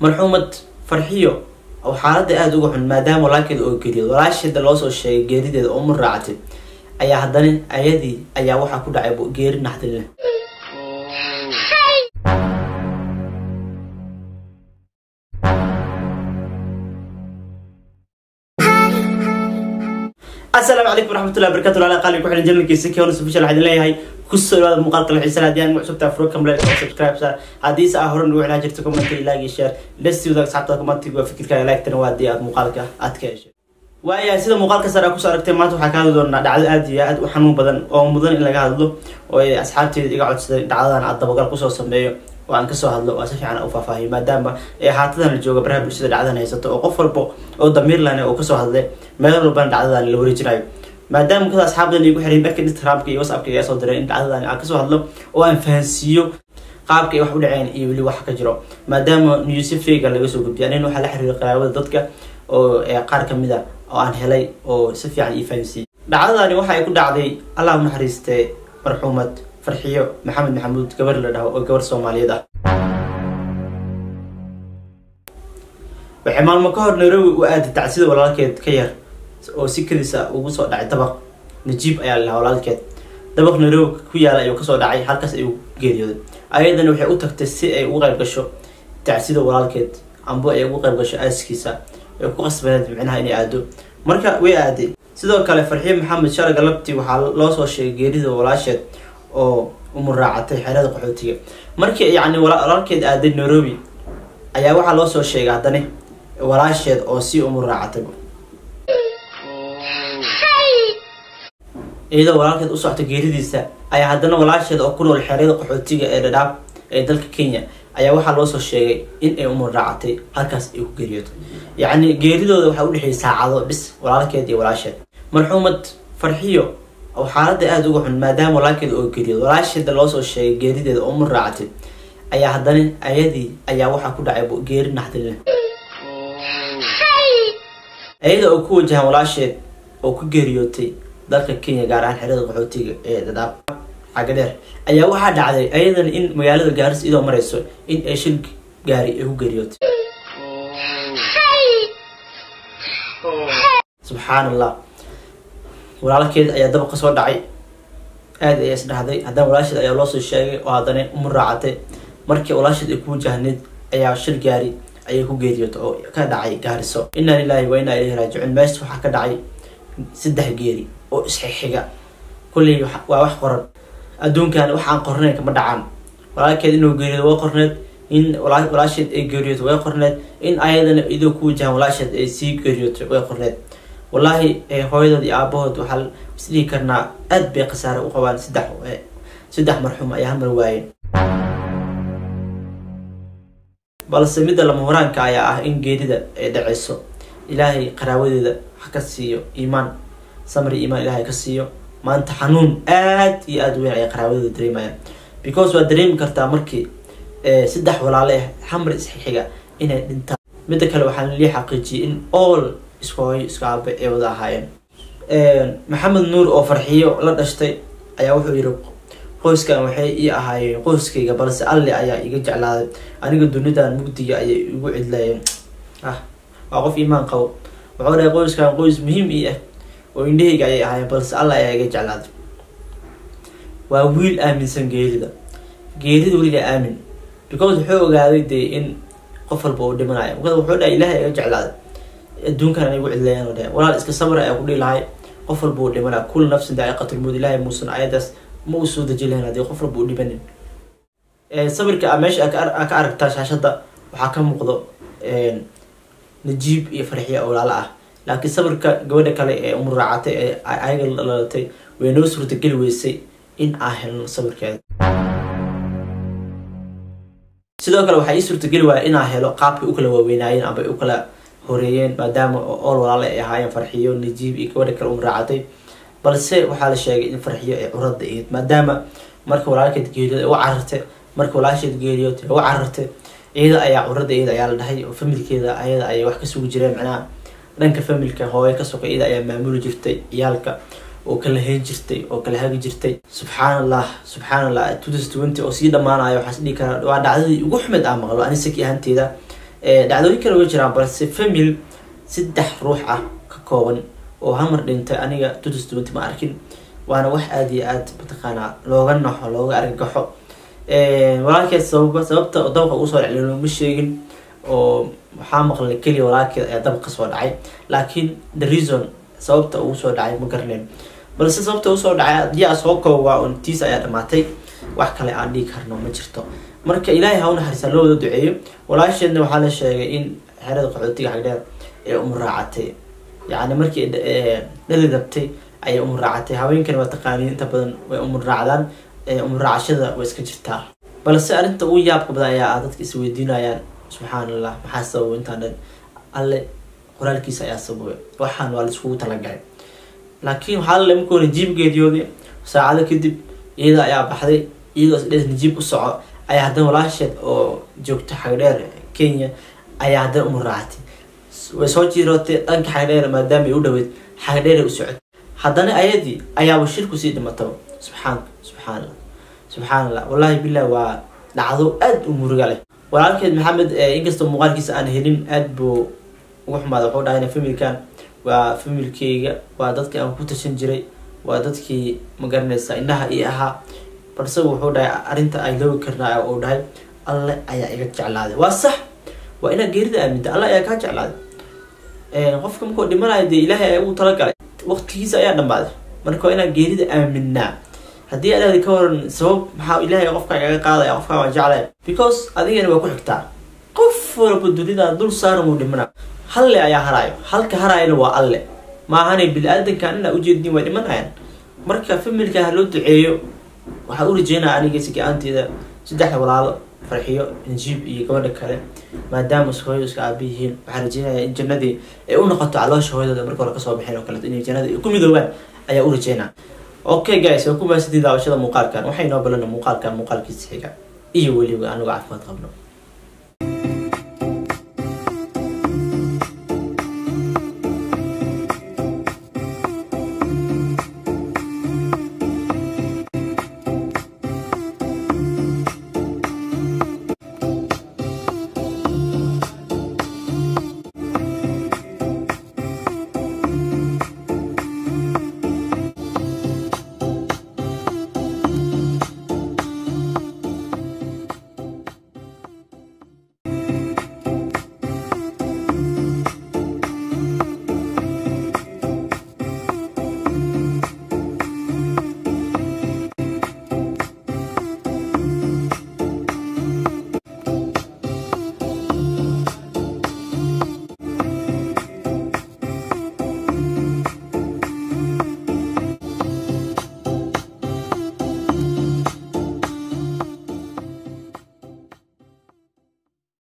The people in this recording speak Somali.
marxuumad farxiyo oo xaalada aada uga xun maadaama walaalkeeda oo geeriyood walaasheeda loosoo sheegay geerideeda oo umur raacatay ayaa haddana ayadii ayaa waxaa ku dhacay geeri naxdin leh asalaamu calaykum waraxmatullahi barakatu walaala qaali ku xihan janalkiisa kii horusa bisha waxaan idin leeyahay ku soo dhawaada muuqaalka la xiisan haddii aan mucusubtaa furo kamle oo subscribe saar haddii se aa horan ugu xidhan jirto commenti iyo share. Lesti wadaag asxaabtada commentiga waa fikirkaaga like-tana waa haddii aad muuqaalka aad ka heshay. Waayahay sida muuqaalka sare aa ku soo aragtay maanta waxaa ka hadli doonaa dhacdo aad iyo aad u xanuun badan oo mudan in laga hadlo. Oo ay asxaabteeda iga codsaday dhacdadan aad dabagal ku soo sameeyo oo aan ka soo hadlo oo si fiican u faahfaahiyo maadaama ee haatadan la jooga baraha bulshada dhacdadan haysato oo qof walba oo damiir lane oo ka soo hadlay meel walbana dhacdadan la wareejinayo. Maadaama kada asxaabdan igu xiray dhanka instagramka iyo whatsappka iga soo diray in dhacdadan aan ka soo hadlo oo aan fahansiiyo qaabka ay wax u dhaceen iyo weli wax ka jiro. Maadaama newsi fega laga soo gudbiya nin waxaa la xiriira qaraabada dadka oo qaar ka mid a oo aan helay oo si fiican ii fahansiiyey dhacdadani waxa ay ku dhacday allah u naxariistee marxuumad farxiyo. Maxamed maxamuud gabar la dhaho oo gabar soomaaliyeed ah. Waxay maalmo ka hor nairobi u aaday tacsida walaalkeed ka yar oo si kadisa ugu soo dhacay dabaq. Najiib ayaa la lahaa walaalkeed. Dabaq nairobi ku yaalla ayuu ka soo dhacay halkaas ayuu geeriyooday. Ayadana waxay u tagtay si ay ugu qayb gasho tacsida walaalkeed. Amba ay ugu qayb gasho aaskiisa ay ku qasbaneed micnaha inay aado. Marka way aaday sidoo kale farxiyo maxamed shalay galabtii waxaa loo soo sheegay geerida walaasheed oo umuraacatay xerada qaxootiga. Markii yacni walaalkeed aaday nairobi ayaa waxaa loo soo sheegay haddana walaasheed oo sii umuraacatay iyadoo walaalkeed u socta geeridiisa ayaa haddana walaasheed oo ku nool xerada qaxootiga ee dhadhaab ee dalka kenya ayaa waxaa loo soo sheegay in ay umur raacatay halkaas ay ku geeriyootay yacni geeridooda waxaa udhexeeyay saacado bis walaalkeed iyo walaasheed. Marxuumad farxiyo xaalada aada uga xun maadaama walaalkeeda oo geeriyood walaasheeda loosoo sheegay geerideeda oo umur raacatay ayaa haddana ayadii ayaa waxaa ku dhacay geeri naxdin leh. Iyada oo ku wajahan walaasheed oo ku geeriyootay dalka kenya gaar ahaan xerada qaxootiga ee dadaab xagga dheer ayaa waxaa dhacday ayadana in magaalada gaaris idoo mareyso in ay shil gaari ay ku geeriyootay. Subxaan allah walaalkeed ayaa daba ka soo dhacay. Aada ay isdhahday haddana walaasheed ayaa loosoo sheegay oo haddana umur raacatay. Markii walaasheed ay ku wajahneed ayaa shil gaari ayay ku geeriyootay oo ka dhacay gaariso. Inaa lilahi wa inaa ilahi raajicuun. Meesha waxaa ka dhacay saddex geeri oo isxixiga kulley waa wax qoran. Adduunkan wax aan qornayn kama dhacaan. Walaalkeed inuu geeriyoodo way qorneed. In walaasheed ay geeriyooto way qorneed. In ayadana idoo ku wajahan walaasheed ay sii geeriyootay way qorneed wallaahi hooyadood iyo aabahood waxaa isdhihi karnaa aad bay khasaare u qabaan saddex saddex marxuum ayaa halmar waayeen balse midda lama horaanka ayaa ah in geerida ay dhaceyso ilaahay qaraawadeeda ha ka siiyo iimaan samri iimaan ilaahay ka siiyo. Maanta xanuun aad iyo aada weyn ayay qaraawadeeda dareemayaan. Because waad dareemi kartaa markii saddex walaale ah xamar isxixiga inay dhintaan. Midda kale waxaa lii xaqiijiyay in all isku hooyo isku aabe ay wada ahaayeen maxamed nuur oo farxiyo la dhashtay ayaa wuxuu yihi qoyskan waxay ii ahaayeen qoyskayga balse alle ayaa iga jeclaaday. Aniga dunidan mugdiga ayay igu cidlayeen. Ah waa qof iimaan qabo wuxuu dhahay qoyskan qoys muhiim ii ah oo indhahayga ayay ahaayeen balse alla ayaa iga jeclaaday. Waa wiil aaminsan geerida geerida weliga aamin because wuxuu ogaaday dee in qof walba uu dhimanayo wuxuu dhahay ilaahay iga jeclaaday adduunkan anigu cidlayaan dhahay walaal iska samra ayaa ku dhihi lahay. Qof walba uu dhimanaa kul nafsin daa'iqatulmood ilaahay muusan ayadaas ma uu soo deji lahayn haddii qof walba uu dhibanin sawirka meesha a ka aragtaa shaashada waxaa ka muuqdo najiib iyo farxiya walaalo ah. Laakiin sawirka gabadha kale ee umur raacatay ee ayaga dhalatay way noo suurtageli weysay in aan helno sawirkeeda sidoo kale waxaa ii suurtageli waaya inaan helo qaabkay u kala waaweynaayeen amba u kala horeeyeen maadaama ool walaale ay ahaayeen farxiyo najiib iyo gabadha kale umur raacatay balse waxaa la sheegay in farxiyo ay curada ahayd maadaama marka walaalkeed geeriyood ay u carartay marka walaasheed geeriyood ay u carartay iyada ayaa curada iyada ayaa la dhahay oo familkeeda ayada ayay wax ka sugi jireen. Macnaha dhanka familka hooye ka soka iyada ayaa maamuli jirtay ciyaalka oo kala hayn jirtay oo kala hagi jirtay. Subxaan allah subxaan allah oo sii dhamaanayo waxaas dhihi karaa waa dhacdadii ugu xumed ah maqlo ani saki ahaanteeda dhacdooyin kale way jiraan balse famil saddex ruux ah ka kooban oo hamar dhintay aniga tutus duwanti ma arkin waana wax aada iyo aad mataqaanaa looga naxo looga argagaxo. Walaalkeed sababa sababta dabqa u soo dhacay looma sheegin oo waxaa maqlay keliya walaalkeed ayaa dabqa soo dhacay laakiin the reason sababta uu soo dhacay ma garaneyn balse sababta u soo dhacay yaa soo koobaa un tiis ayaa dhamaatay wax kale aan dhigi karno ma jirto. Marka ilaahay ha u naxariisaan loo duceeyo. Walaasheedna waxaa la sheegay in xerada qaxootiga xagdheer ee umuraacatay yacni markii dhali rabtay ayay umuraacatay haweenkani waa taqaaniin inta badan way umuraacdaan umuraacashada way iska jirtaa. Balse arrinta ugu yaabka badan ayaa ah dadka isweydiinayaan. Subxaan allah maxaa sababa intaan dhan? Alle qoraalkiisa ayaa sababay. Waxaan waa la iskugu talagalay. Laakiin waxaa la najiib geeriyooday saacado kadib iyada ayaa baxday iyadoo isdhes najiib u soco ayaa haddana walaasheed oo joogta xagdheer kenya ayaa haddana umuraacatay way soo jiirootay dhanka xagdheer maadaama ay u dhaweyd xagdheer u socotay haddana ayadii ayaaba shirku sii dhimataba subxaan subxaan allah subxaan allah wallahi bilah waa dhacdo aada u muruga leh walaalkeed maxamed inkastoo muuqaalkiisa aan helin aada buu ugu xumaada wuxuu dhahay familkan waa familkeyga waa dadkii aan ku tashan jiray waa dadkii ma garanaysa indhaha ii ahaa balse wuxuu dhahay arrinta ay loogi karnaa uu dhahay alle ayaa iga jeclaaday. Waa sax. Waa inaad geerida aaminta alle ayaa kaa jeclaaday. Qofka markuu dhimanayo dee ilaahay ugu talagalay. Waqtigiisa ayaa dhamaaday. Marka waa inaan geerida aaminaa. Haddii adaadi ka waran sabab maxaa ilaahay qofka igaga qaadaya qofkaa waan jeclay? Because adigana waa ku xigtaa. Qof walba dunida dul saaran wuu dhimana halle ayaa haraayo. Halka haraayana waa alle. Maahanay bili-aadankan inaa ujeedin way dhimanayaan? Marka familka ha loo duceeyo waxaa u rajeynaya aniga sika-aanteeda saddexda walaalo farxiyo injiib iyo gabadha kale maadaama hooyada iska aabi yihiin. Waxaa rajeynaya in jannadii ay u noqoto caloosha hooyadooda marka hore ka soo baxeen oo kaleeto inay jannada ay ku midoobaan ayaa u rajeynaya okay guys waa ku mahadsantiin daawashada muuqaalkan. Waxay noo balana muuqaalkan muuqaalkiisa xiga iyo weliba anigu caafimaad qabno